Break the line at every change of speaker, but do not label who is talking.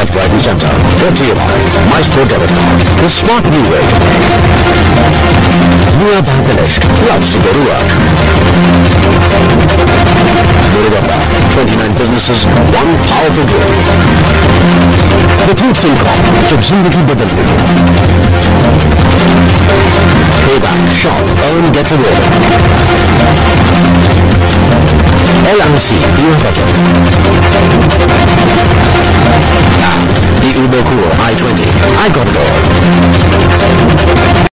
left, right, and center. Brought to you by Maestro Debit Card. The smart new way. Mia Bangladesh loves to go to work. Murugappa, 29 businesses, one powerful group. The Truth Fincom, जब जिंदगी बदल गई Payback, shop, earn, get rewarded. LIC, Beer Budget. I got it all.